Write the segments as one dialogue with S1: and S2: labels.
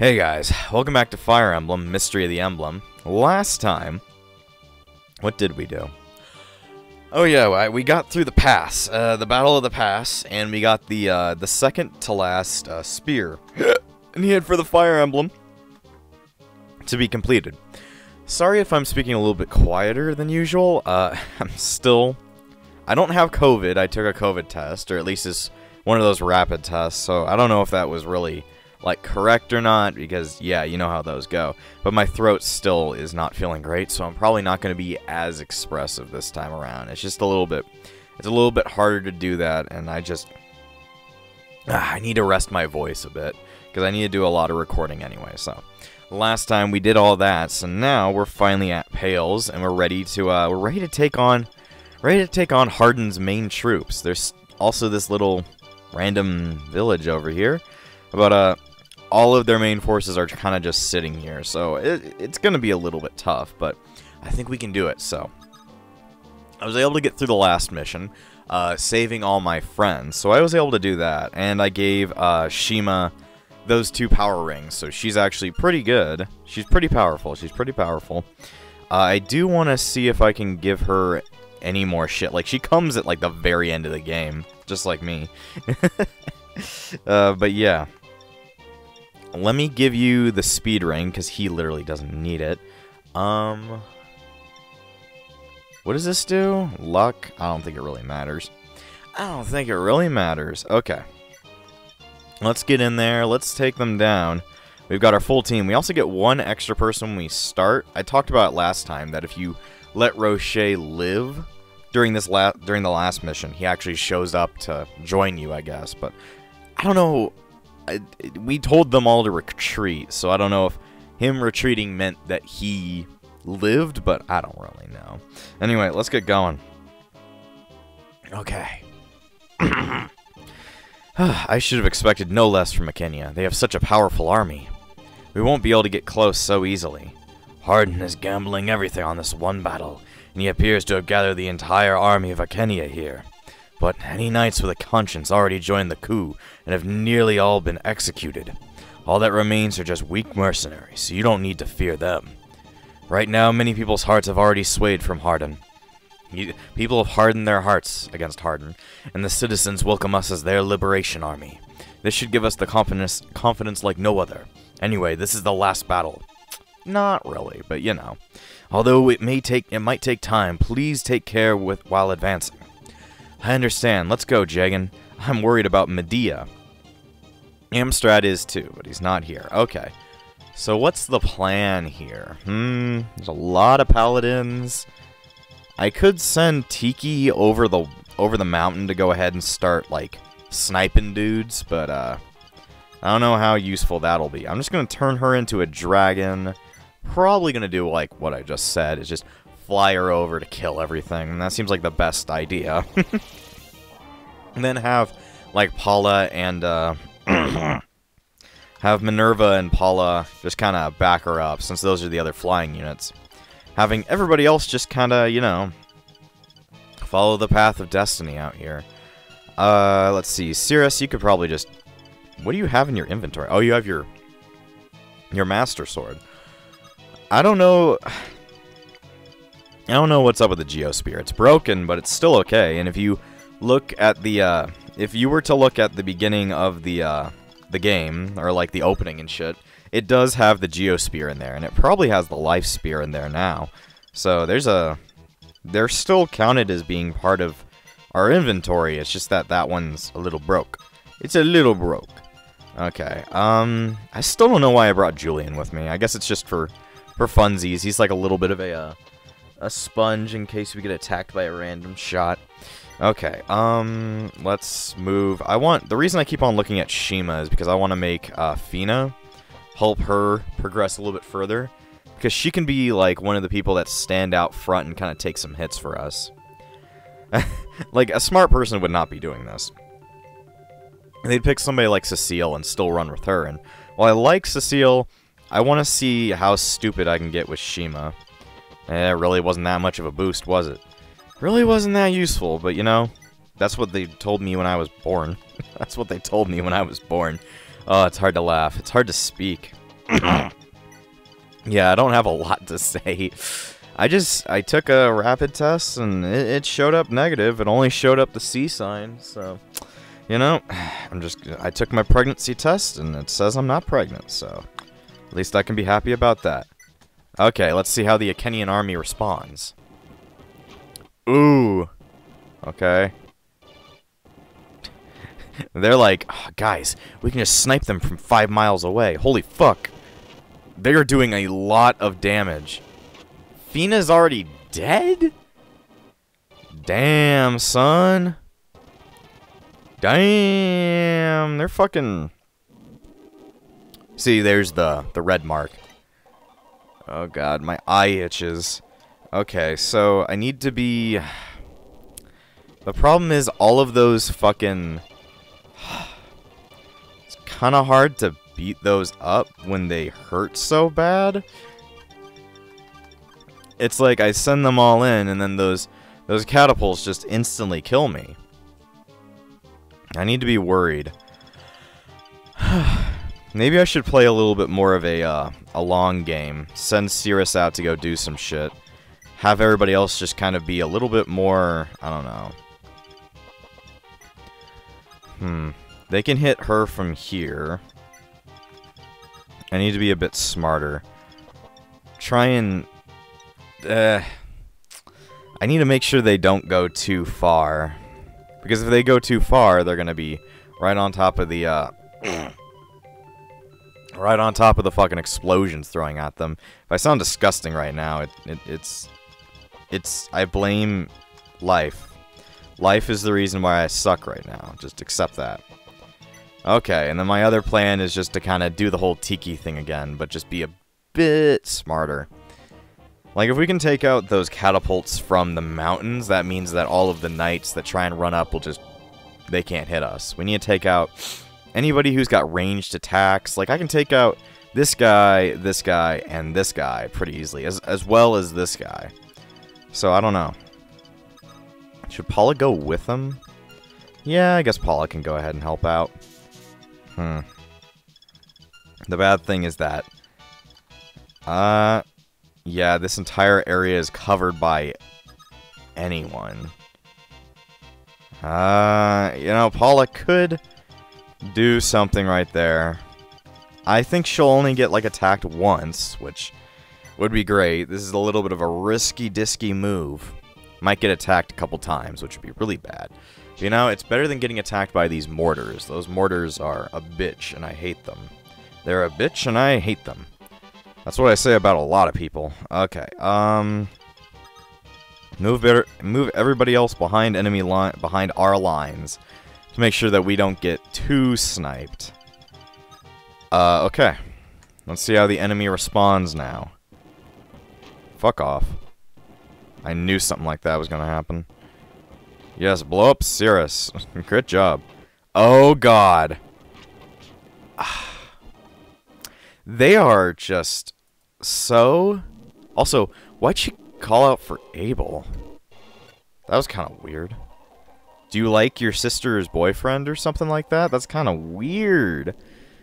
S1: Hey guys, welcome back to Fire Emblem, Mystery of the Emblem. Last time, what did we do? Oh yeah, we got through the pass, uh, the Battle of the Pass, and we got the uh, the second to last uh, spear needed for the Fire Emblem to be completed. Sorry if I'm speaking a little bit quieter than usual. Uh, I'm still, I don't have COVID. I took a COVID test, or at least it's one of those rapid tests. So I don't know if that was really like correct or not because yeah you know how those go. But my throat still is not feeling great so i'm probably not going to be as expressive this time around. It's just a little bit it's a little bit harder to do that and i just ah, i need to rest my voice a bit because i need to do a lot of recording anyway so. Last time we did all that so now we're finally at Pales and we're ready to uh, we're ready to take on ready to take on Hardin's main troops. There's also this little random village over here but uh all of their main forces are kind of just sitting here, so it, it's going to be a little bit tough, but I think we can do it, so. I was able to get through the last mission, uh, saving all my friends, so I was able to do that, and I gave uh, Shima those two power rings, so she's actually pretty good. She's pretty powerful, she's pretty powerful. Uh, I do want to see if I can give her any more shit. Like, she comes at, like, the very end of the game, just like me. uh, but yeah, let me give you the speed ring, because he literally doesn't need it. Um, what does this do? Luck? I don't think it really matters. I don't think it really matters. Okay. Let's get in there. Let's take them down. We've got our full team. We also get one extra person when we start. I talked about last time that if you let Rocher live during this la during the last mission, he actually shows up to join you, I guess. But I don't know I, we told them all to retreat, so I don't know if him retreating meant that he lived, but I don't really know. Anyway, let's get going. Okay. I should have expected no less from Akaneia. They have such a powerful army. We won't be able to get close so easily. Hardin is gambling everything on this one battle, and he appears to have gathered the entire army of Akaneia here. But any knights with a conscience already joined the coup and have nearly all been executed. All that remains are just weak mercenaries, so you don't need to fear them. Right now, many people's hearts have already swayed from Hardin. People have hardened their hearts against Hardin, and the citizens welcome us as their liberation army. This should give us the confidence, confidence like no other. Anyway, this is the last battle. Not really, but you know. Although it may take it might take time, please take care with while advancing. I understand. Let's go, Jagen. I'm worried about Medea. Amstrad is too, but he's not here. Okay. So what's the plan here? Hmm, there's a lot of paladins. I could send Tiki over the over the mountain to go ahead and start like sniping dudes, but uh I don't know how useful that'll be. I'm just going to turn her into a dragon. Probably going to do like what I just said, is just fly her over to kill everything. And that seems like the best idea. and then have, like, Paula and, uh... have Minerva and Paula just kind of back her up, since those are the other flying units. Having everybody else just kind of, you know, follow the path of destiny out here. Uh, let's see. Sirius, you could probably just... What do you have in your inventory? Oh, you have your... Your Master Sword. I don't know... I don't know what's up with the Geosphere. It's broken, but it's still okay. And if you look at the, uh, if you were to look at the beginning of the, uh, the game, or like the opening and shit, it does have the Geosphere in there, and it probably has the Life Spear in there now. So there's a, they're still counted as being part of our inventory. It's just that that one's a little broke. It's a little broke. Okay, um, I still don't know why I brought Julian with me. I guess it's just for, for funsies. He's like a little bit of a, uh, a sponge in case we get attacked by a random shot. Okay, um, let's move. I want, the reason I keep on looking at Shima is because I want to make uh, Fina help her progress a little bit further. Because she can be, like, one of the people that stand out front and kind of take some hits for us. like, a smart person would not be doing this. They'd pick somebody like Cecile and still run with her. And while I like Cecile, I want to see how stupid I can get with Shima. Eh, it really wasn't that much of a boost, was it? Really wasn't that useful, but you know, that's what they told me when I was born. that's what they told me when I was born. Oh, it's hard to laugh. It's hard to speak. yeah, I don't have a lot to say. I just, I took a rapid test and it, it showed up negative. It only showed up the C sign, so, you know, I'm just, I took my pregnancy test and it says I'm not pregnant, so at least I can be happy about that. Okay, let's see how the Akaneian army responds. Ooh. Okay. They're like, oh, guys, we can just snipe them from five miles away. Holy fuck. They are doing a lot of damage. Fina's already dead? Damn, son. Damn, they're fucking... See, there's the, the red mark. Oh god, my eye itches. Okay, so I need to be... The problem is all of those fucking... It's kind of hard to beat those up when they hurt so bad. It's like I send them all in and then those those catapults just instantly kill me. I need to be worried. Maybe I should play a little bit more of a uh, a long game. Send Sirius out to go do some shit. Have everybody else just kind of be a little bit more, I don't know, Hmm. They can hit her from here. I need to be a bit smarter. Try and... Uh, I need to make sure they don't go too far. Because if they go too far, they're going to be right on top of the... Uh, right on top of the fucking explosions throwing at them. If I sound disgusting right now, it, it it's... It's... I blame life. Life is the reason why I suck right now. Just accept that. Okay, and then my other plan is just to kind of do the whole Tiki thing again, but just be a bit smarter. Like, if we can take out those catapults from the mountains, that means that all of the knights that try and run up will just... They can't hit us. We need to take out anybody who's got ranged attacks. Like, I can take out this guy, this guy, and this guy pretty easily, as, as well as this guy. So, I don't know. Should Paula go with them? Yeah, I guess Paula can go ahead and help out. Hmm. The bad thing is that... Uh... Yeah, this entire area is covered by anyone. Uh, you know, Paula could do something right there. I think she'll only get, like, attacked once, which would be great. This is a little bit of a risky-disky move. Might get attacked a couple times, which would be really bad. You know, it's better than getting attacked by these mortars. Those mortars are a bitch, and I hate them. They're a bitch, and I hate them. That's what I say about a lot of people. Okay, um... Move better, move everybody else behind enemy line, behind our lines, to make sure that we don't get too sniped. Uh, okay. Let's see how the enemy responds now. Fuck off. I knew something like that was to happen. Yes, blow up Sirius. Good job. Oh, God. they are just so... Also, why'd she call out for Abel? That was kind of weird. Do you like your sister's boyfriend or something like that? That's kind of weird.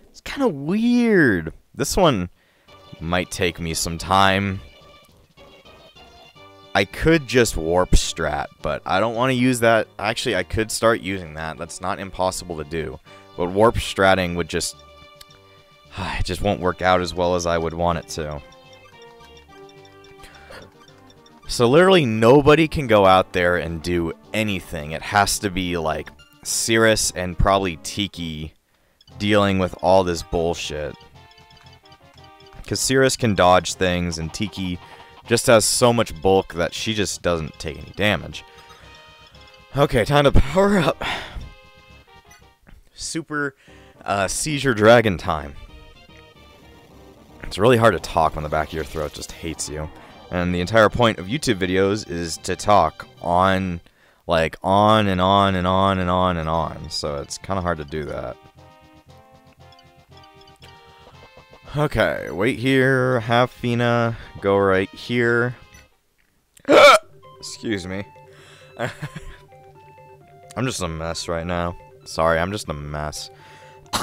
S1: It's kind of weird. This one might take me some time. I could just warp strat, but I don't want to use that. Actually, I could start using that. That's not impossible to do. But warp stratting would just... It just won't work out as well as I would want it to. So literally nobody can go out there and do anything. It has to be like Sirius and probably Tiki dealing with all this bullshit. Because Sirius can dodge things and Tiki just has so much bulk that she just doesn't take any damage. Okay, time to power up. Super uh, Seizure Dragon time. It's really hard to talk when the back of your throat just hates you. And the entire point of YouTube videos is to talk on, like, on and on and on and on and on. So it's kind of hard to do that. Okay, wait here, have Fina go right here. Excuse me. I'm just a mess right now. Sorry, I'm just a mess.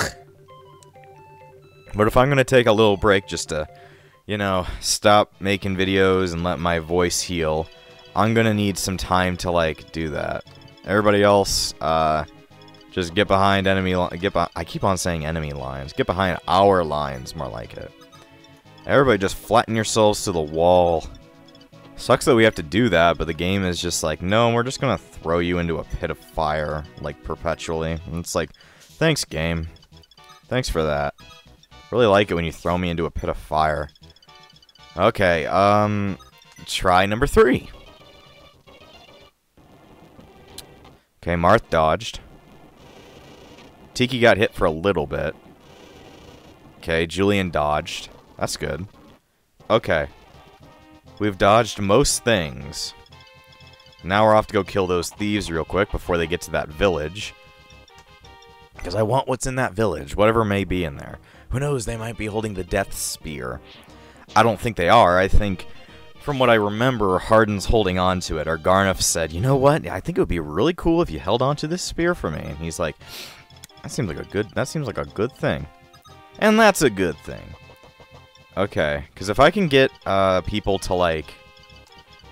S1: But if I'm going to take a little break just to, you know, stop making videos and let my voice heal, I'm to need some time to, like, do that. Everybody else, uh, just get behind enemy get I keep on saying enemy lines. Get behind our lines, more like it. Everybody just flatten yourselves to the wall. Sucks that we have to do that, but the game is just like, no, we're just gonna throw you into a pit of fire, like, perpetually. And it's like, thanks, game. Thanks for that. Really like it when you throw me into a pit of fire. Okay, um, try number three. Okay, Marth dodged. Tiki got hit for a little bit. Okay, Julian dodged. That's good. Okay. We've dodged most things. Now we're off to go kill those thieves real quick before they get to that village. Because I want what's in that village, whatever may be in there. Who knows, they might be holding the Death Spear. I don't think they are. I think from what I remember, Hardin's holding on to it. Or Gharnef said, you know what? I think it would be really cool if you held on to this spear for me. And he's like, that seems like a good, that seems like a good thing. And that's a good thing. Okay, because if I can get uh, people to, like,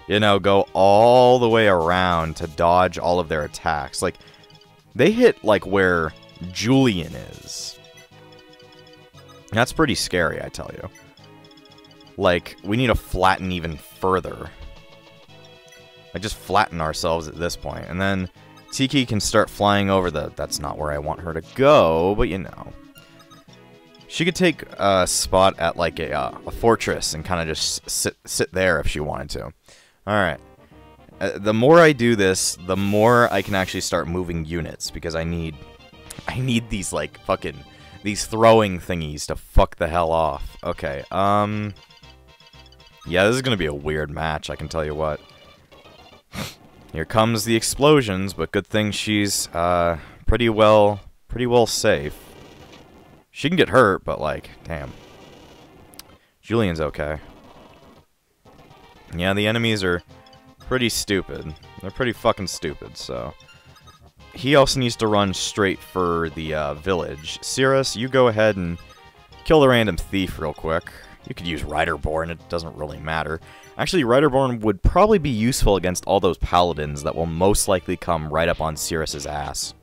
S1: you know, go all the way around to dodge all of their attacks. Like, they hit, like, where Julian is. That's pretty scary, I tell you. Like, we need to flatten even further. Like, just flatten ourselves at this point. And then Tiki can start flying over the... That's not where I want her to go, but you know. She could take a spot at, like, a, uh, a fortress and kind of just sit, sit there if she wanted to. Alright. Uh, the more I do this, the more I can actually start moving units, because I need... I need these, like, fucking... These throwing thingies to fuck the hell off. Okay, um... Yeah, this is going to be a weird match, I can tell you what. Here comes the explosions, but good thing she's uh, pretty well pretty well safe. She can get hurt, but like, damn. Julian's okay. Yeah, the enemies are pretty stupid. They're pretty fucking stupid, so... He also needs to run straight for the uh, village. Sirius, you go ahead and kill the random thief real quick. You could use Riderborn, it doesn't really matter. Actually, Riderborn would probably be useful against all those paladins that will most likely come right up on Sirius's ass.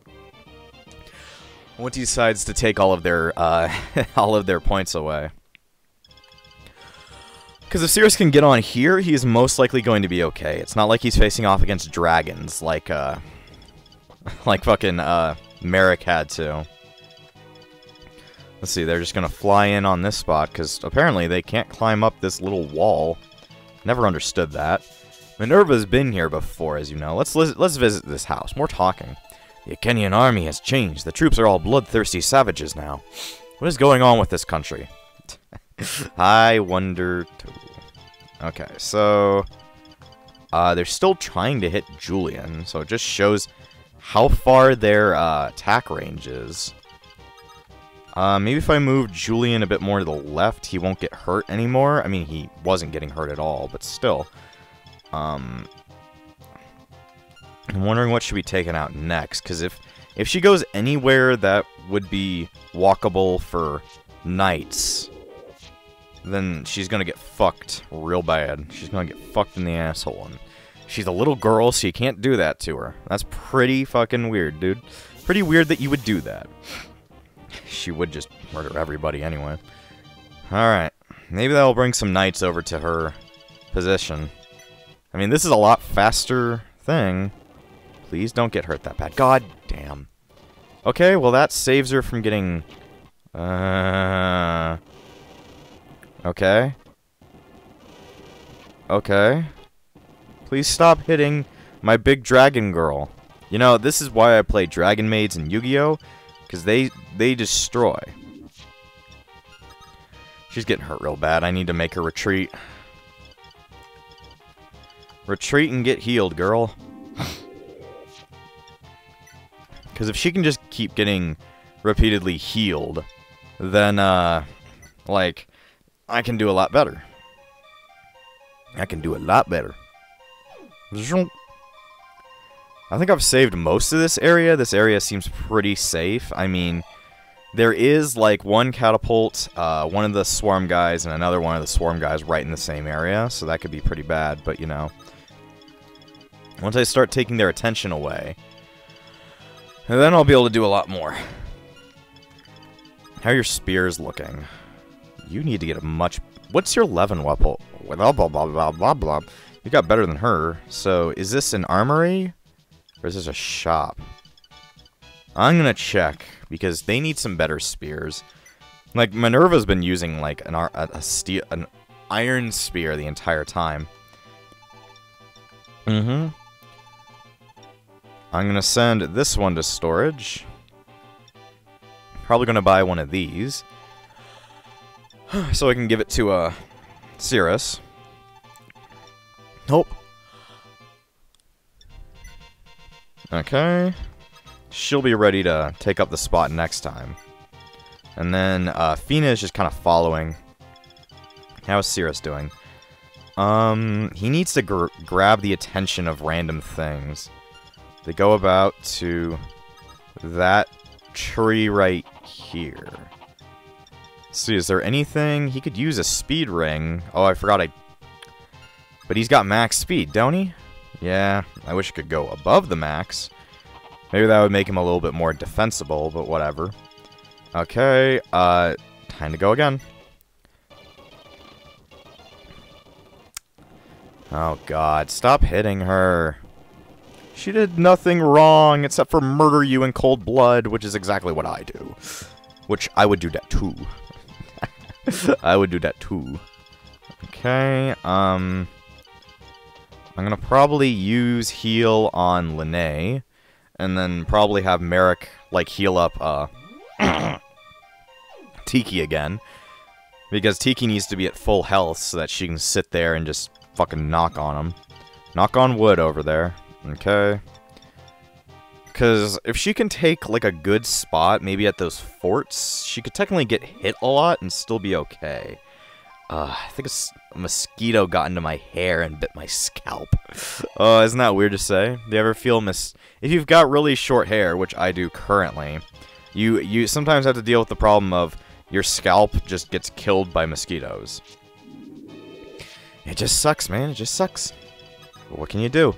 S1: Once he decides to take all of their, uh, all of their points away. Because if Sirius can get on here, he's most likely going to be okay. It's not like he's facing off against dragons, like, uh, like fucking, uh, Merric had to. Let's see, they're just gonna fly in on this spot, because apparently they can't climb up this little wall. Never understood that. Minerva's been here before, as you know. Let's let's visit this house. More talking. The Akaneian army has changed. The troops are all bloodthirsty savages now. What is going on with this country? I wonder too. Okay, so... Uh, they're still trying to hit Julian, so it just shows how far their uh, attack range is. Uh, maybe if I move Julian a bit more to the left, he won't get hurt anymore. I mean, he wasn't getting hurt at all, but still. Um, I'm wondering what should be taken out next, because if, if she goes anywhere that would be walkable for knights, then she's gonna get fucked real bad. She's gonna get fucked in the asshole. And she's a little girl, so you can't do that to her. That's pretty fucking weird, dude. Pretty weird that you would do that she would just murder everybody anyway. Alright. Maybe that'll bring some knights over to her position. I mean, this is a lot faster thing. Please don't get hurt that bad. God damn. Okay, well that saves her from getting... Uh... Okay. Okay. Please stop hitting my big dragon girl. You know, this is why I play Dragon Maids in Yu-Gi-Oh! Because they, they destroy. She's getting hurt real bad. I need to make her retreat. Retreat and get healed, girl. Because if she can just keep getting repeatedly healed, then, uh, like, I can do a lot better. I can do a lot better. I think I've saved most of this area. This area seems pretty safe. I mean, There is like one catapult, uh, one of the swarm guys, and another one of the swarm guys right in the same area, so that could be pretty bad. But you know, once I start taking their attention away, then I'll be able to do a lot more. How are your spears looking? You need to get a much... What's your 11 weapon? Blah, blah, blah, blah, blah, blah. You got better than her. So, is this an armory? Or is this a shop? I'm gonna check, because they need some better spears. Like, Minerva's been using, like, an, a, a steel, an iron spear the entire time. Mm-hmm. I'm gonna send this one to storage. Probably gonna buy one of these. so I can give it to, uh, Sirius. Nope. Okay. She'll be ready to take up the spot next time. And then, uh, Fina is just kind of following. How is Sirius doing? Um, he needs to gr grab the attention of random things. They go about to that tree right here. Let's see, is there anything? He could use a speed ring. Oh, I forgot I... But he's got max speed, don't he? Yeah, I wish it could go above the max. Maybe that would make him a little bit more defensible, but whatever. Okay, uh, time to go again. Oh god, stop hitting her. She did nothing wrong except for murder you in cold blood, which is exactly what I do. Which I would do that too. I would do that too. Okay, um... I'm gonna probably use heal on Lene, and then probably have Merric, like, heal up, uh... Tiki again. Because Tiki needs to be at full health so that she can sit there and just fucking knock on him. Knock on wood over there. Okay. Because if she can take, like, a good spot, maybe at those forts, she could technically get hit a lot and still be okay. Uh, I think a mosquito got into my hair and bit my scalp. Oh, uh, isn't that weird to say? Do you ever feel mis... If you've got really short hair, which I do currently, you, you sometimes have to deal with the problem of your scalp just gets killed by mosquitoes. It just sucks, man. It just sucks. What can you do?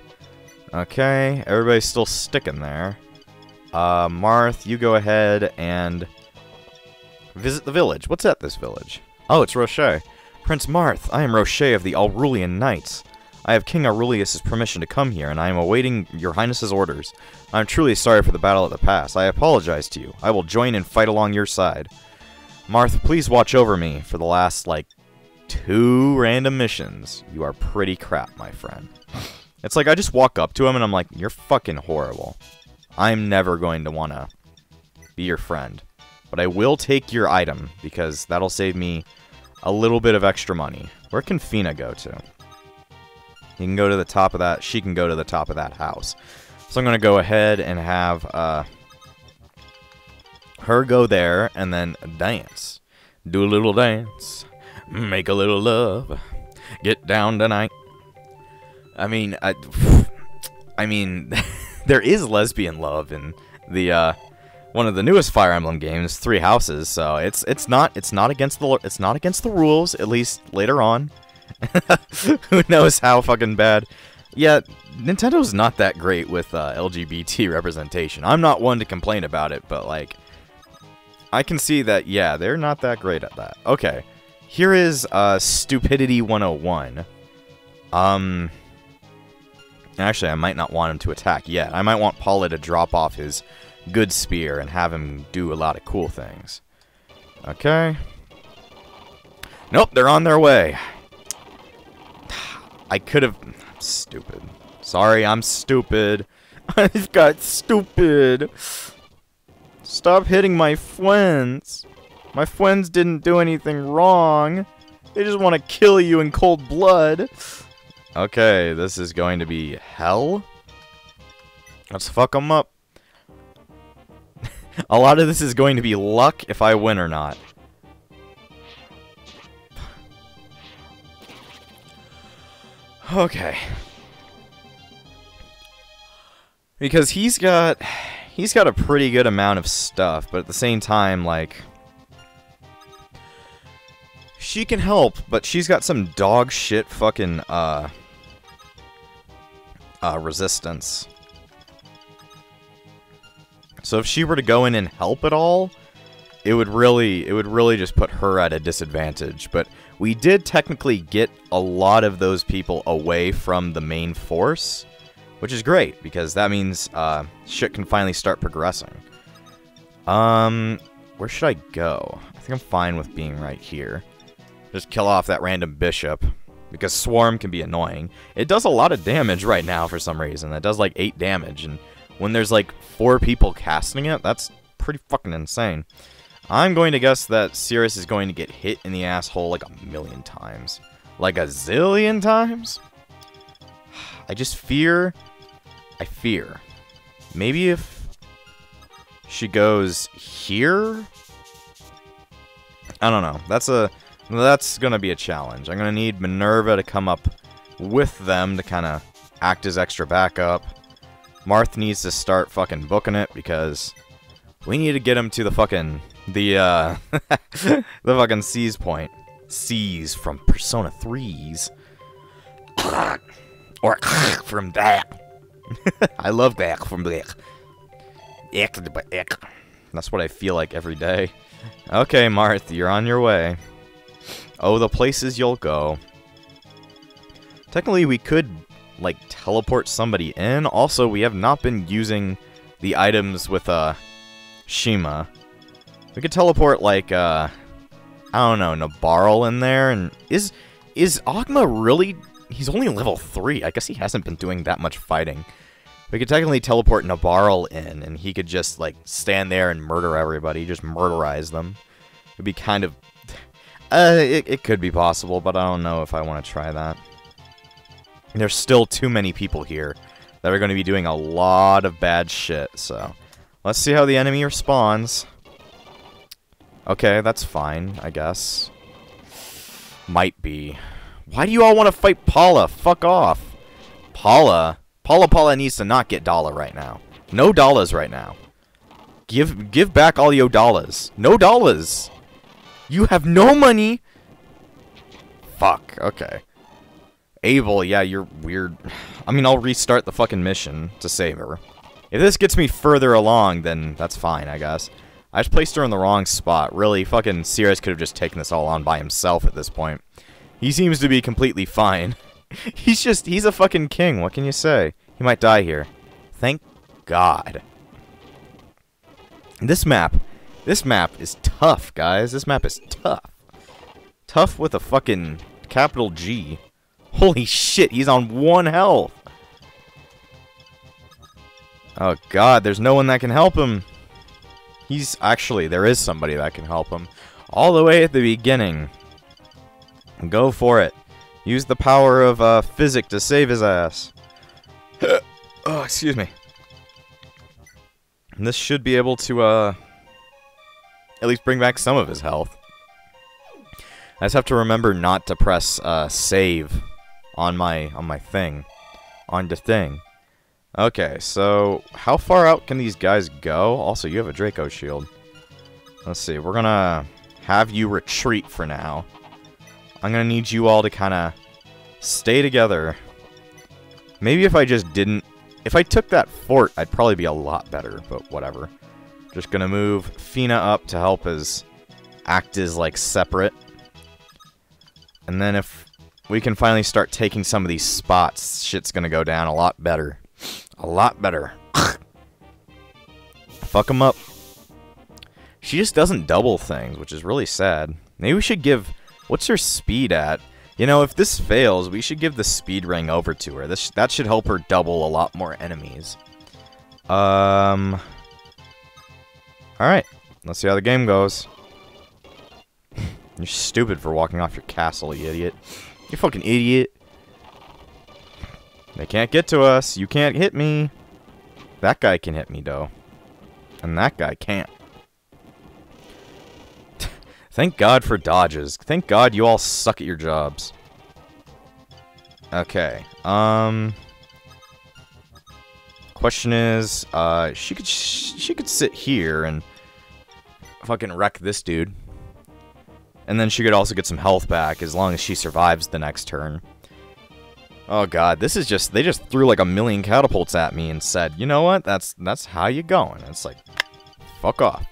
S1: Okay, everybody's still sticking there. Uh, Marth, you go ahead and visit the village. What's at this village? Oh, it's Roche. Prince Marth, I am Roche of the Aurulian Knights. I have King Aurelius' permission to come here, and I am awaiting your highness's orders. I am truly sorry for the battle at the pass. I apologize to you. I will join and fight along your side. Marth, please watch over me for the last, like, two random missions. You are pretty crap, my friend. It's like I just walk up to him and I'm like, you're fucking horrible. I'm never going to want to be your friend. But I will take your item because that'll save me a little bit of extra money. Where can Fina go to? He can go to the top of that. She can go to the top of that house. So I'm going to go ahead and have uh, her go there and then dance. Do a little dance. Make a little love. Get down tonight. I mean, I, I mean, there is lesbian love in the uh, one of the newest Fire Emblem games, Three Houses. So it's it's not it's not against the it's not against the rules. At least later on. Who knows how fucking bad? Yeah, Nintendo's not that great with uh, LGBT representation. I'm not one to complain about it, but like, I can see that. Yeah, they're not that great at that. Okay, here is uh, Stupidity 101. Um. Actually, I might not want him to attack yet. I might want Paula to drop off his good spear and have him do a lot of cool things. Okay. Nope, they're on their way. I could have... Stupid. Sorry, I'm stupid. I've got stupid. Stop hitting my friends. My friends didn't do anything wrong. They just want to kill you in cold blood. Okay, this is going to be hell. Let's fuck them up. A lot of this is going to be luck if I win or not. Okay. Because he's got... he's got a pretty good amount of stuff, but at the same time, like... She can help, but she's got some dog shit fucking, uh... Uh, resistance. So if she were to go in and help at all, it would really it would really just put her at a disadvantage. But we did technically get a lot of those people away from the main force, which is great because that means uh, shit can finally start progressing. Um, where should I go? I think I'm fine with being right here. Just kill off that random bishop because swarm can be annoying. It does a lot of damage right now for some reason. It does like 8 damage and when there's like 4 people casting it, that's pretty fucking insane. I'm going to guess that Sirius is going to get hit in the asshole like a million times. Like a zillion times? I just fear... I fear. Maybe if she goes here? I don't know. That's a... That's to be a challenge. I'm to need Minerva to come up with them to kind of act as extra backup. Marth needs to start fucking booking it because we need to get him to the fucking the, uh, the fucking seize point. Seize from Persona 3's. or from that. I love that from that. That's what I feel like every day. Okay, Marth, you're on your way. Oh, the places you'll go. Technically, we could, like, teleport somebody in. Also, we have not been using the items with, uh, Shima. We could teleport, like, uh... I don't know, Nabarl in there, and... Is... Is Ogma really... He's only level 3. I guess he hasn't been doing that much fighting. We could technically teleport Nabarl in, and he could just, like, stand there and murder everybody. Just murderize them. It'd be kind of... Uh, it, it could be possible, but I don't know if I want to try that. There's still too many people here that are going to be doing a lot of bad shit, so... Let's see how the enemy responds. Okay, that's fine, I guess. Might be. Why do you all want to fight Paula? Fuck off. Paula? Paula Paula needs to not get Dala right now. No dollars right now. Give give back all your dollars. No dollars. You have no money. Fuck, okay. Abel, yeah, you're weird. I mean, I'll restart the fucking mission to save her. If this gets me further along, then that's fine, I guess. I just placed her in the wrong spot. Really, fucking Sirius could have just taken this all on by himself at this point. He seems to be completely fine. he's just, he's a fucking king. What can you say? He might die here. Thank God. This map, this map is tough, guys. This map is tough. Tough with a fucking capital G. Holy shit, he's on one health. Oh god, there's no one that can help him. He's actually, there is somebody that can help him. All the way at the beginning. Go for it. Use the power of uh, physic to save his ass. oh, excuse me. And this should be able to, uh, at least bring back some of his health. I just have to remember not to press uh, save on my on my thing, on the thing. Okay, so how far out can these guys go? Also, you have a Draco shield. Let's see, we're gonna have you retreat for now. I'm gonna need you all to kind of stay together. Maybe if I just didn't... If I took that fort, I'd probably be a lot better, but whatever. Just gonna move Fina up to help as act as, like, separate. And then if we can finally start taking some of these spots, shit's gonna go down a lot better. A lot better. Fuck them up. She just doesn't double things, which is really sad. Maybe we should give... What's her speed at? You know, if this fails, we should give the speed ring over to her. This That should help her double a lot more enemies. Um... Alright. Let's see how the game goes. You're stupid for walking off your castle, you idiot. You fucking idiot. They can't get to us. You can't hit me. That guy can hit me, though. And that guy can't. Thank God for dodges. Thank God you all suck at your jobs. Okay. Um... Question is, uh, she could she could sit here and fucking wreck this dude. And then she could also get some health back as long as she survives the next turn. Oh god, this is just they just threw like a million catapults at me and said, "You know what? That's that's how you going." It's like fuck off.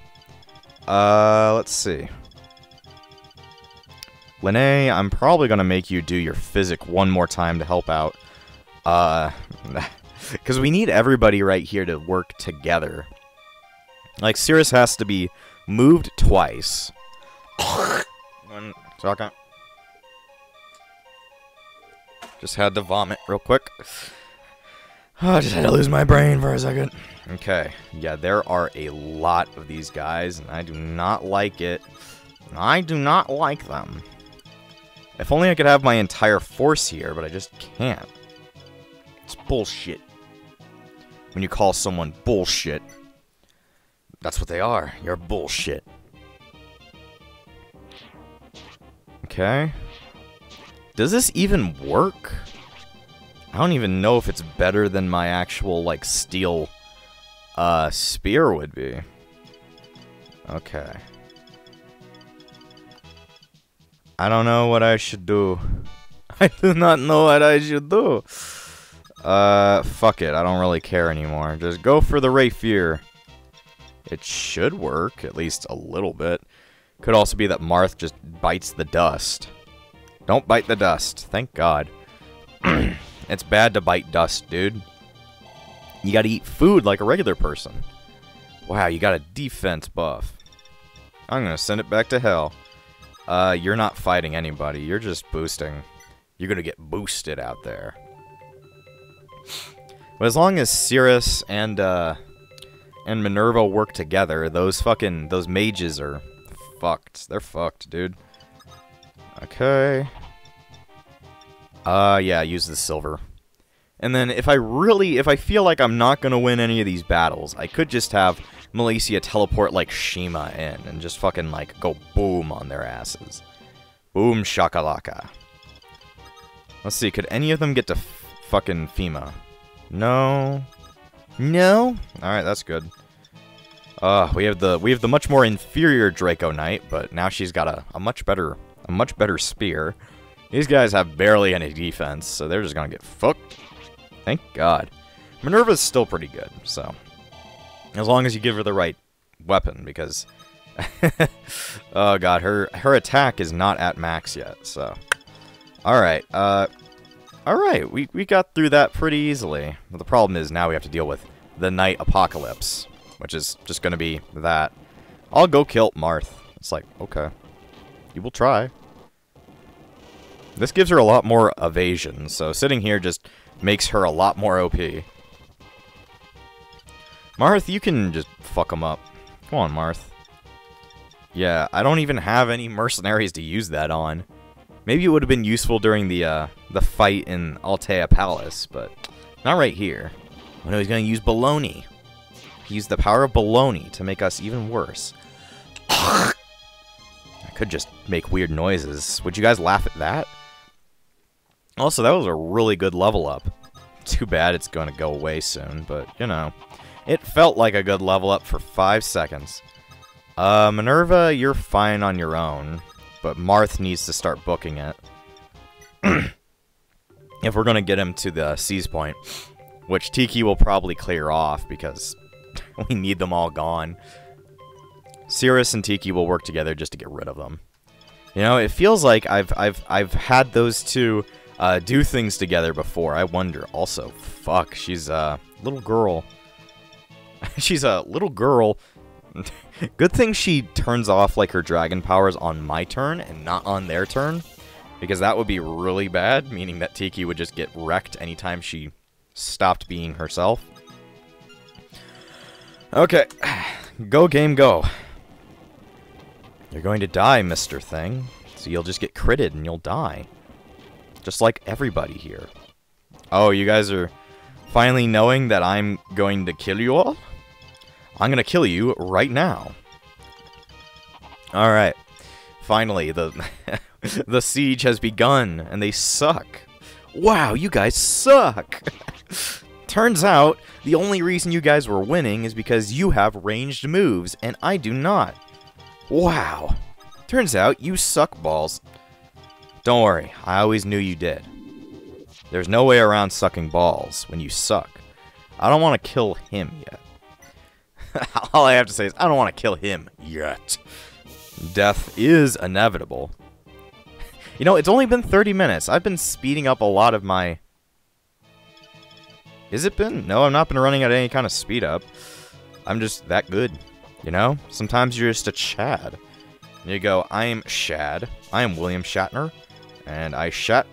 S1: Uh, let's see. Lene, I'm probably going to make you do your physic one more time to help out. Uh, because we need everybody right here to work together. Like, Sirius has to be moved twice. Second. Just had to vomit real quick. Oh, I just had to lose my brain for a second. Okay, yeah, there are a lot of these guys, and I do not like it. I do not like them. If only I could have my entire force here, but I just can't. It's bullshit. When you call someone bullshit, that's what they are. You're bullshit. Okay. Does this even work? I don't even know if it's better than my actual, like, steel uh, spear would be. Okay. I don't know what I should do. I do not know what I should do. Uh, fuck it. I don't really care anymore. Just go for the Rapier. It should work, at least a little bit. Could also be that Marth just bites the dust. Don't bite the dust. Thank God. it's bad to bite dust, dude. You gotta eat food like a regular person. Wow, you got a defense buff. I'm gonna send it back to hell. Uh, you're not fighting anybody. You're just boosting. You're gonna get boosted out there. But as long as Sirius and, uh, and Minerva work together, those fucking, those mages are fucked. They're fucked, dude. Okay. Uh, yeah, use the silver. And then if I really, if I feel like I'm not going to win any of these battles, I could just have Malicia teleport like Shima in and just fucking like go boom on their asses. Boom shakalaka. Let's see, could any of them get to fucking FEMA? No. No? Alright, that's good. Uh, we have the we have the much more inferior Draco Knight, but now she's got a, a much better a much better spear. These guys have barely any defense, so they're just gonna get fucked. Thank God. Minerva's still pretty good, so. As long as you give her the right weapon, because... oh god, her her attack is not at max yet, so... Alright, uh... Alright, we, we got through that pretty easily. But the problem is now we have to deal with the Night Apocalypse, which is just gonna be that. I'll go kill Marth. It's like, okay. You will try. This gives her a lot more evasion, so sitting here just makes her a lot more OP. Marth, you can just fuck them up. Come on, Marth. Yeah, I don't even have any mercenaries to use that on. Maybe it would have been useful during the uh, the fight in Altea Palace, but not right here. I know he's going to use baloney. He used the power of baloney to make us even worse. I could just make weird noises. Would you guys laugh at that? Also, that was a really good level up. Too bad it's going to go away soon, but, you know. It felt like a good level up for five seconds. Uh, Minerva, you're fine on your own, but Marth needs to start booking it. if we're going to get him to the seize point, which Tiki will probably clear off because we need them all gone. Sirius and Tiki will work together just to get rid of them. You know, it feels like I've I've I've had those two uh, do things together before. I wonder. Also, fuck, she's a little girl. she's a little girl. Good thing she turns off like her dragon powers on my turn and not on their turn. Because that would be really bad, meaning that Tiki would just get wrecked anytime she stopped being herself. Okay, go game go. You're going to die, Mr. Thing. So you'll just get critted and you'll die. Just like everybody here. Oh, you guys are finally knowing that I'm going to kill you all? I'm going to kill you right now. Alright. Finally, the the siege has begun, and they suck. Wow, you guys suck! Turns out, the only reason you guys were winning is because you have ranged moves, and I do not. Wow. Turns out, you suck balls. Don't worry, I always knew you did. There's no way around sucking balls when you suck. I don't want to kill him yet. All I have to say is, I don't want to kill him yet. Death is inevitable. You know, it's only been 30 minutes. I've been speeding up a lot of my... Is it been? No, I've not been running at any kind of speed up. I'm just that good, you know? Sometimes you're just a Chad. And you go, I am Shad. I am William Shatner. And I shat...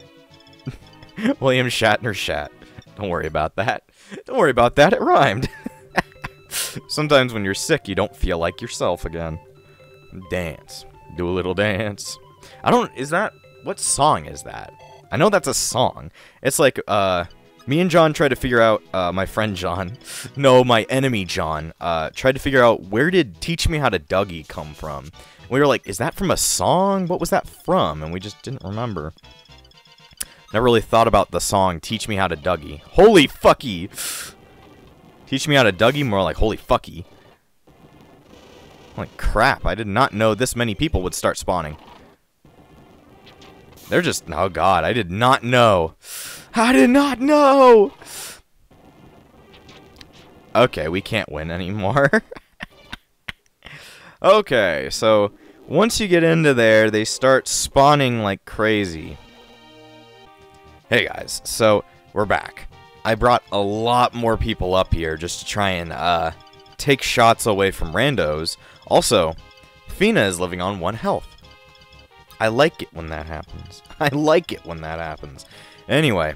S1: William Shatner shat. Don't worry about that. Don't worry about that, it rhymed. Sometimes when you're sick, you don't feel like yourself again. Dance. Do a little dance. I don't... Is that... What song is that? I know that's a song. It's like, uh, me and John tried to figure out, uh, my friend John, no, my enemy John, uh, tried to figure out where did Teach Me How to Dougie come from. And we were like, is that from a song? What was that from? And we just didn't remember. Never really thought about the song Teach Me How to Dougie. Holy fucky! Teach Me How to Dougie? More like holy fucky. Holy crap, I did not know this many people would start spawning. They're just... Oh, God. I did not know. I did not know! Okay, we can't win anymore. okay, so... Once you get into there, they start spawning like crazy. Hey, guys. So, we're back. I brought a lot more people up here just to try and, uh... Take shots away from randos. Also, Fina is living on one health. I like it when that happens. I like it when that happens. Anyway,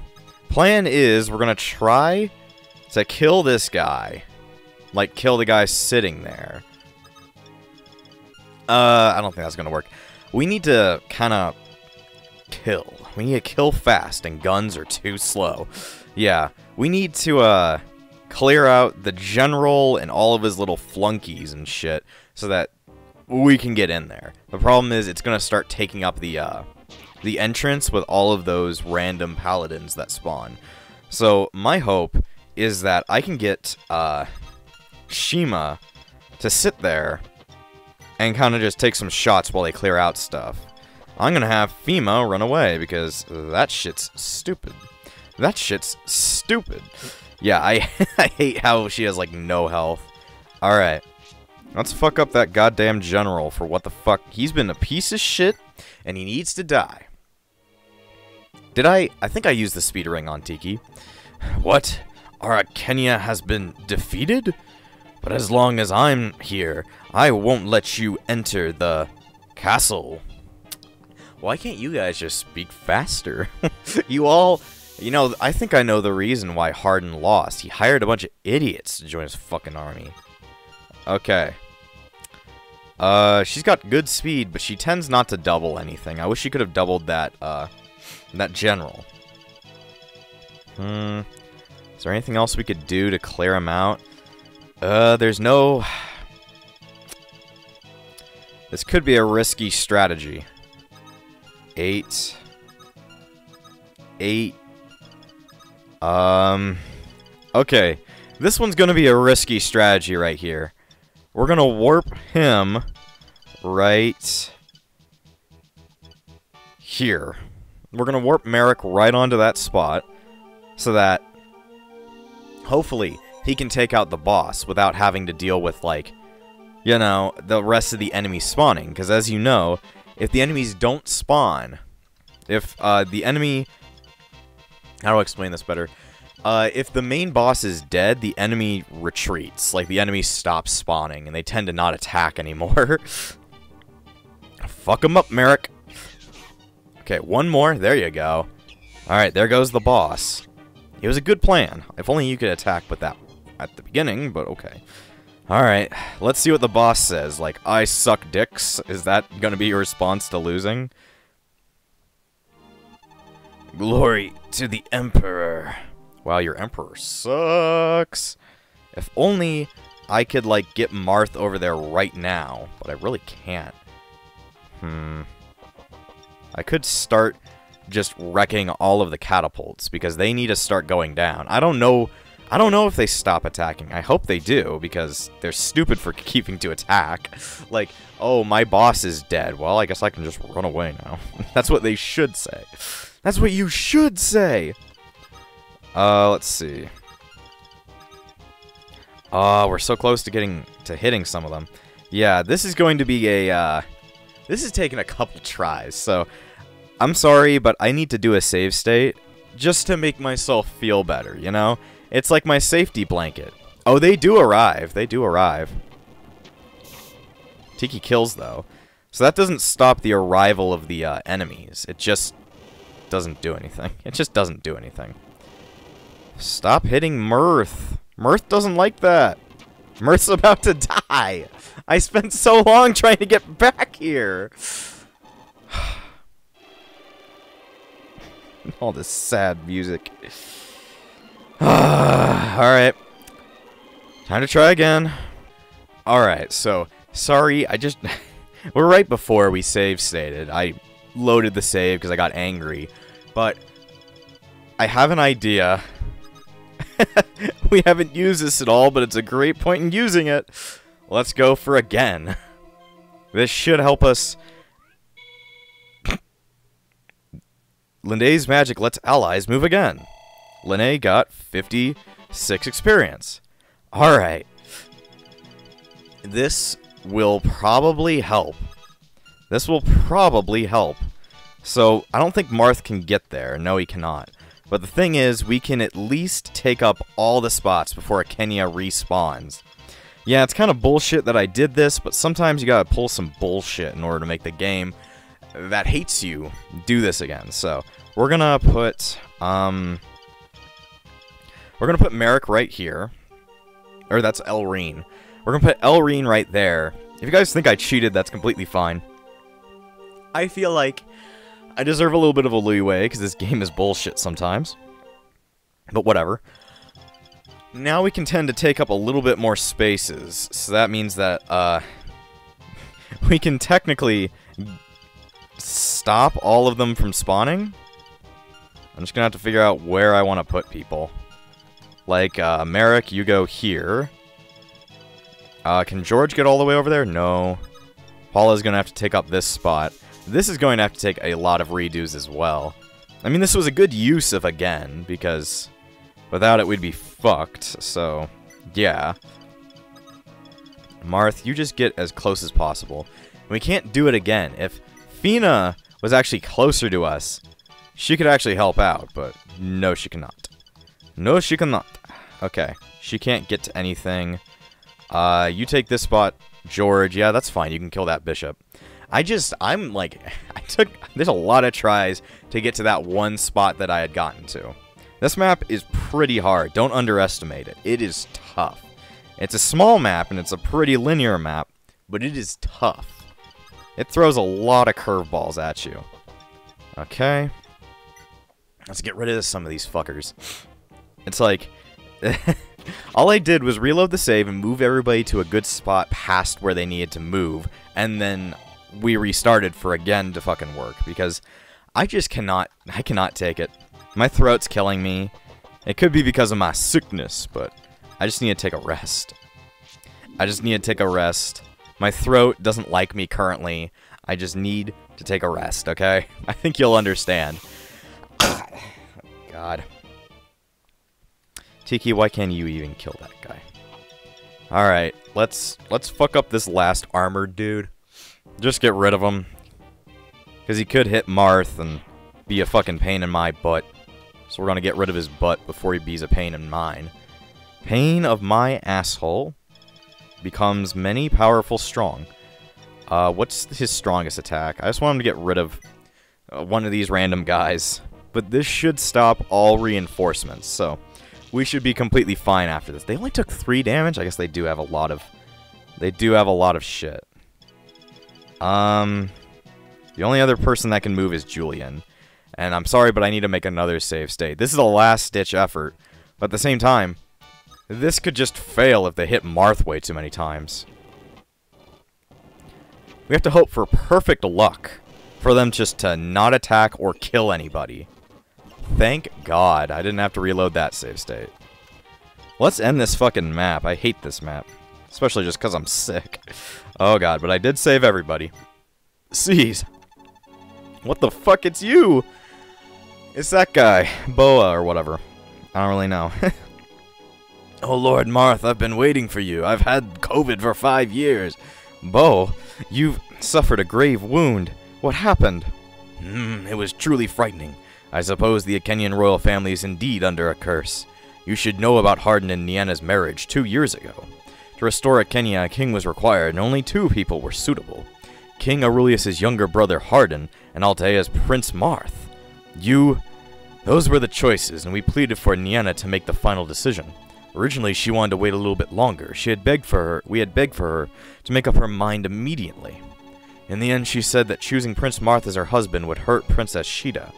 S1: plan is we're going to try to kill this guy. Like, kill the guy sitting there. Uh, I don't think that's going to work. We need to kind of kill. We need to kill fast, and guns are too slow. Yeah, we need to, uh, clear out the general and all of his little flunkies and shit so that we can get in there. The problem is it's going to start taking up the uh, the entrance with all of those random paladins that spawn. So my hope is that I can get uh, Shima to sit there and kind of just take some shots while they clear out stuff. I'm to have Fina run away because that shit's stupid. That shit's stupid. Yeah, I, I hate how she has, like, no health. Alright. Let's fuck up that goddamn general for what the fuck. He's been a piece of shit, and he needs to die. Did I? I think I used the speed ring on Tiki. What? Kenya has been defeated? But as long as I'm here, I won't let you enter the castle. Why can't you guys just speak faster? you all... You know, I think I know the reason why Hardin lost. He hired a bunch of idiots to join his fucking army. Okay. Uh, she's got good speed, but she tends not to double anything. I wish she could have doubled that, uh, that general. Hmm. Is there anything else we could do to clear him out? Uh, there's no... This could be a risky strategy. Eight. Eight. Um... Okay. This one's gonna be a risky strategy right here. We're going to warp him right here. We're going to warp Merric right onto that spot so that hopefully he can take out the boss without having to deal with, like, you know, the rest of the enemies spawning. Because as you know, if the enemies don't spawn, if uh, the enemy... How do I explain this better? Uh, if the main boss is dead, the enemy retreats. Like, the enemy stops spawning, and they tend to not attack anymore. Fuck them up, Merric. Okay, one more. There you go. Alright, there goes the boss. It was a good plan. If only you could attack with that at the beginning, but okay. Alright, let's see what the boss says. Like, I suck dicks. Is that gonna be your response to losing? Glory to the Emperor. Wow, your Emperor sucks. If only I could, like, get Marth over there right now, but I really can't. Hmm. I could start just wrecking all of the catapults, because they need to start going down. I don't know... I don't know if they stop attacking. I hope they do, because they're stupid for keeping to attack. Like, oh, my boss is dead. Well, I guess I can just run away now. That's what they should say. That's what you should say! Uh, let's see. Oh, we're so close to getting to hitting some of them. Yeah, this is going to be a, uh, this is taking a couple tries, so I'm sorry, but I need to do a save state just to make myself feel better, you know? It's like my safety blanket. Oh, they do arrive. They do arrive. Tiki kills, though. So that doesn't stop the arrival of the uh, enemies. It just doesn't do anything. It just doesn't do anything. Stop hitting Marth. Marth doesn't like that. Marth's about to die. I spent so long trying to get back here. All this sad music. Alright. Time to try again. Alright, so, sorry, I just... we're right before we save stated. I loaded the save because I got angry. But, I have an idea. we haven't used this at all, but it's a great point in using it. Let's go for again. This should help us Linde's magic lets allies move again. Linde got 56 experience. Alright. This will probably help. This will probably help. So, I don't think Marth can get there. No, he cannot. But the thing is, we can at least take up all the spots before Kenya respawns. Yeah, it's kind of bullshit that I did this, but sometimes you gotta pull some bullshit in order to make the game that hates you do this again. So, we're gonna put, um... We're gonna put Merric right here. Or that's Elrene. We're gonna put Elrene right there. If you guys think I cheated, that's completely fine. I feel like I deserve a little bit of a leeway, because this game is bullshit sometimes. But whatever. Now we can tend to take up a little bit more spaces, so that means that, uh... we can technically stop all of them from spawning. I'm just gonna have to figure out where I want to put people. Like, uh, Merric, you go here. Uh, can George get all the way over there? No. Palla's gonna have to take up this spot. This is going to have to take a lot of redos as well. I mean, this was a good use of again, because without it we'd be fucked, so yeah. Marth, you just get as close as possible. We can't do it again. If Fina was actually closer to us, she could actually help out, but no, she cannot. No, she cannot. Okay, she can't get to anything. Uh, you take this spot, George. Yeah, that's fine. You can kill that bishop. I just, I'm like, I took, there's a lot of tries to get to that one spot that I had gotten to. This map is pretty hard. Don't underestimate it. It is tough. It's a small map, and it's a pretty linear map, but it is tough. It throws a lot of curveballs at you. Okay. Let's get rid of some of these fuckers. It's like... all I did was reload the save and move everybody to a good spot past where they needed to move, and then we restarted for again to fucking work, because I just cannot... I cannot take it. My throat's killing me. It could be because of my sickness, but I just need to take a rest. I just need to take a rest. My throat doesn't like me currently. I just need to take a rest, okay? I think you'll understand. God. Tiki, why can't you even kill that guy? Alright, let's let's fuck up this last armored dude. Just get rid of him. Because he could hit Marth and be a fucking pain in my butt. So we're gonna get rid of his butt before he bees a pain in mine. Pain of my asshole becomes many powerful strong. Uh, what's his strongest attack? I just want him to get rid of uh, one of these random guys. But this should stop all reinforcements, so we should be completely fine after this. They only took three damage. I guess they do have a lot of... They do have a lot of shit. Um, the only other person that can move is Julian. And I'm sorry, but I need to make another save state. This is a last-ditch effort. But at the same time, this could just fail if they hit Marth way too many times. We have to hope for perfect luck for them just to not attack or kill anybody. Thank God I didn't have to reload that save state. Let's end this fucking map. I hate this map. Especially just because I'm sick. Oh god, but I did save everybody. Seize. What the fuck? It's you! It's that guy. Boa or whatever. I don't really know. oh Lord Marth, I've been waiting for you. I've had COVID for five years. Bo, you've suffered a grave wound. What happened? Hmm, it was truly frightening. I suppose the Akaneian royal family is indeed under a curse. You should know about Hardin and Nienna's marriage two years ago. To restore Akaneia, a king was required, and only two people were suitable. King Aurelius's younger brother Hardin, and Altea's Prince Marth. You... Those were the choices, and we pleaded for Nienna to make the final decision. Originally, she wanted to wait a little bit longer. She had begged for her, we had begged for her to make up her mind immediately. In the end, she said that choosing Prince Marth as her husband would hurt Princess Sheeta,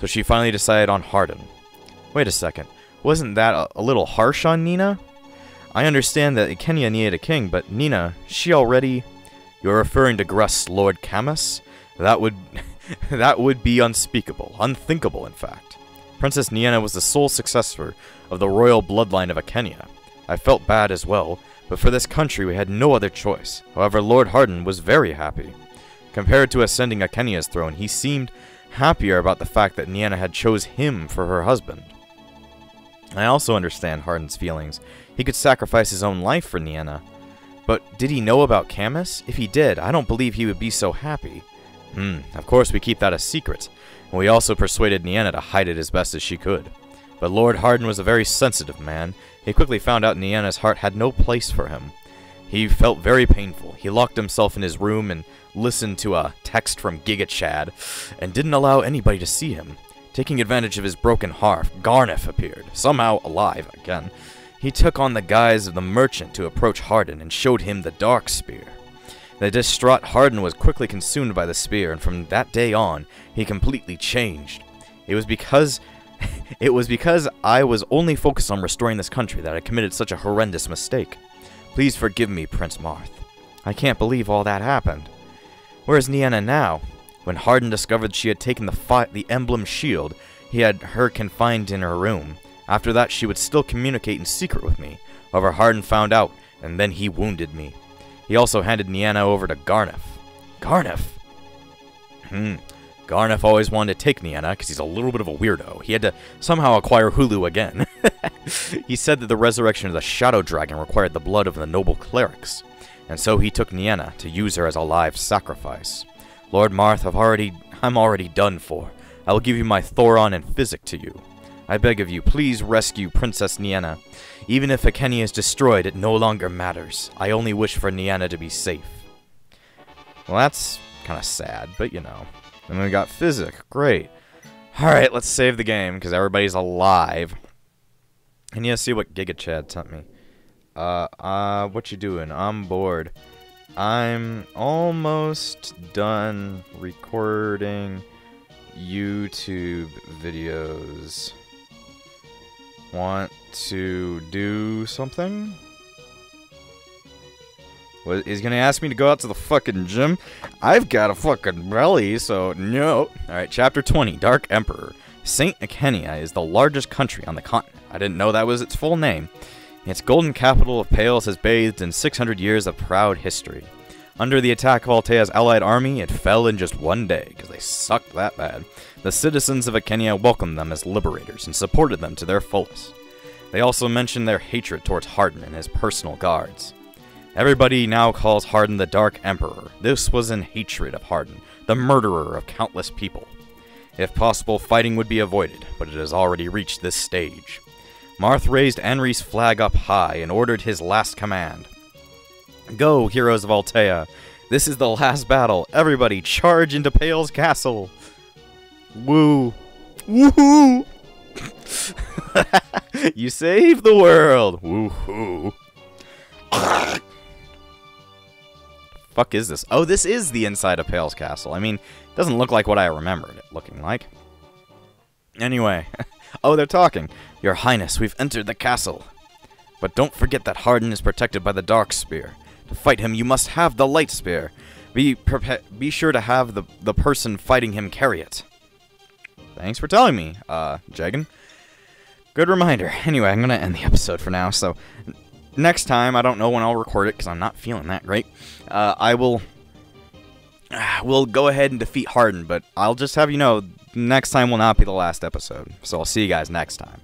S1: so she finally decided on Hardin. Wait a second, wasn't that a, a little harsh on Nina? I understand that Akaneia needed a king, but Nina, she already... You're referring to Gruss, Lord Camus? That would... that would be unspeakable, unthinkable in fact. Princess Nienna was the sole successor of the royal bloodline of Akaneia. I felt bad as well, but for this country we had no other choice. However, Lord Hardin was very happy. Compared to ascending Akaneia's throne, he seemed happier about the fact that Nienna had chose him for her husband. I also understand Hardin's feelings. He could sacrifice his own life for Nienna. But did he know about Camus? If he did, I don't believe he would be so happy. Hmm, of course we keep that a secret. And we also persuaded Nienna to hide it as best as she could. But Lord Hardin was a very sensitive man. He quickly found out Nienna's heart had no place for him. He felt very painful. He locked himself in his room and listened to a text from Giga Chad, and didn't allow anybody to see him. Taking advantage of his broken heart, Gharnef appeared, somehow alive again. He took on the guise of the merchant to approach Hardin and showed him the Dark Spear. The distraught Hardin was quickly consumed by the spear, and from that day on, he completely changed. It was because it was because I was only focused on restoring this country that I committed such a horrendous mistake. Please forgive me, Prince Marth. I can't believe all that happened. Where is Nienna now? When Hardin discovered she had taken the, the emblem shield, he had her confined in her room. After that, she would still communicate in secret with me. However, Hardin found out, and then he wounded me. He also handed Nienna over to Gharnef. Gharnef? Hmm. Gharnef always wanted to take Nienna because he's a little bit of a weirdo. He had to somehow acquire Hulu again. he said that the resurrection of the Shadow Dragon required the blood of the noble clerics and so he took Nienna to use her as a live sacrifice. Lord Marth, I've already, I'm already done for. I will give you my Thoron and Physic to you. I beg of you, please rescue Princess Nienna. Even if Akaneia is destroyed, it no longer matters. I only wish for Niana to be safe. Well, that's kind of sad, but you know. And then we got Physic. Great. Alright, let's save the game, because everybody's alive. And yeah, see what Giga Chad sent me. Uh, uh, what you doing? I'm bored. I'm almost done recording YouTube videos. Want to do something? What, he's gonna ask me to go out to the fucking gym? I've got a fucking belly, so no. Alright, chapter 20, Dark Emperor. St. Akaneia is the largest country on the continent. I didn't know that was its full name. Its golden capital of Pales has bathed in 600 years of proud history. Under the attack of Altea's allied army, it fell in just one day, because they sucked that bad. The citizens of Akaneia welcomed them as liberators and supported them to their fullest. They also mentioned their hatred towards Hardin and his personal guards. Everybody now calls Hardin the Dark Emperor. This was in hatred of Hardin, the murderer of countless people. If possible, fighting would be avoided, but it has already reached this stage. Marth raised Anri's flag up high and ordered his last command. Go, heroes of Altea! This is the last battle. Everybody, charge into Pale's castle! Woo! Woohoo! you saved the world! Woohoo! Fuck is this? Oh, this is the inside of Pale's castle. I mean, it doesn't look like what I remembered it looking like. Anyway, oh, they're talking. Your Highness, we've entered the castle. But don't forget that Hardin is protected by the Dark Spear. To fight him, you must have the Light Spear. Be be sure to have the, the person fighting him carry it. Thanks for telling me, uh, Jagen. Good reminder. Anyway, I'm going to end the episode for now. So, next time, I don't know when I'll record it because I'm not feeling that great. Uh, I will. We'll go ahead and defeat Hardin, but I'll just have you know, next time will not be the last episode. So, I'll see you guys next time.